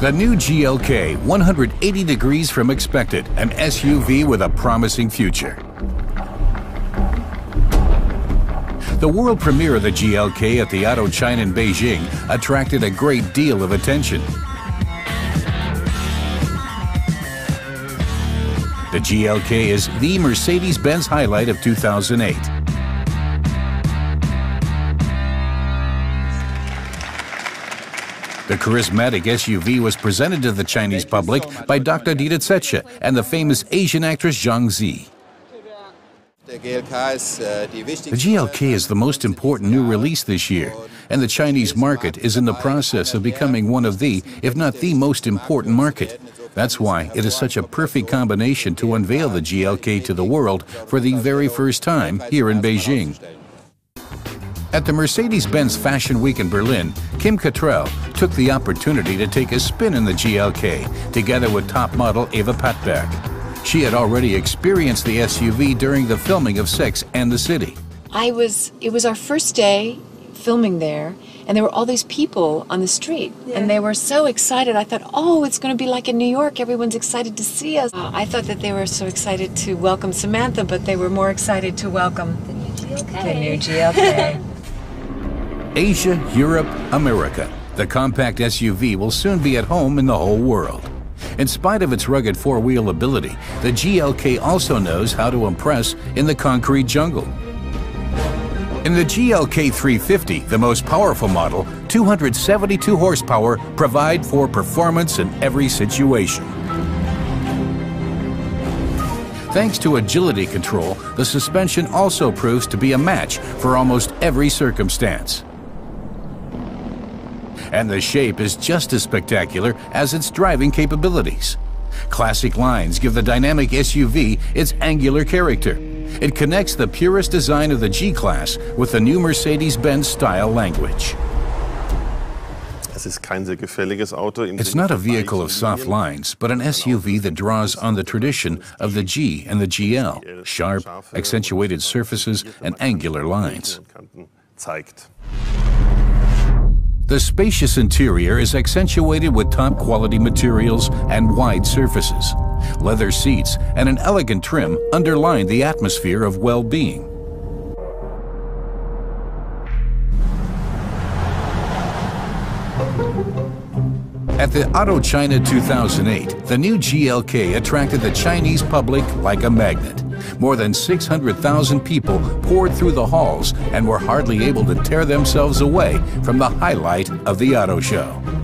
The new GLK, 180 degrees from expected, an SUV with a promising future. The world premiere of the GLK at the Auto China in Beijing attracted a great deal of attention. The GLK is the Mercedes-Benz highlight of 2008. The charismatic SUV was presented to the Chinese public by Dr. Dieter Zetsche and the famous Asian actress Zhang Ziyi. The GLK is the most important new release this year, and the Chinese market is in the process of becoming one of the, if not the most important market. That's why it is such a perfect combination to unveil the GLK to the world for the very first time here in Beijing. At the Mercedes-Benz Fashion Week in Berlin, Kim Cattrall took the opportunity to take a spin in the GLK together with top model Eva Padberg. She had already experienced the SUV during the filming of Sex and the City. I was it was our first day filming there and there were all these people on the street yeah. and they were so excited i thought oh it's going to be like in new york everyone's excited to see us uh, i thought that they were so excited to welcome samantha but they were more excited to welcome the new glk the new glk Asia, Europe, America. The compact SUV will soon be at home in the whole world. In spite of its rugged four-wheel ability, the GLK also knows how to impress in the concrete jungle. In the GLK 350, the most powerful model, 272 horsepower provide for performance in every situation. Thanks to agility control, the suspension also proves to be a match for almost every circumstance and the shape is just as spectacular as its driving capabilities. Classic lines give the dynamic SUV its angular character. It connects the purest design of the G-Class with the new Mercedes-Benz style language. It's not a vehicle of soft lines, but an SUV that draws on the tradition of the G and the GL, sharp, accentuated surfaces, and angular lines. The spacious interior is accentuated with top quality materials and wide surfaces. Leather seats and an elegant trim underline the atmosphere of well-being. At the Auto China 2008, the new GLK attracted the Chinese public like a magnet. More than 600,000 people poured through the halls and were hardly able to tear themselves away from the highlight of the auto show.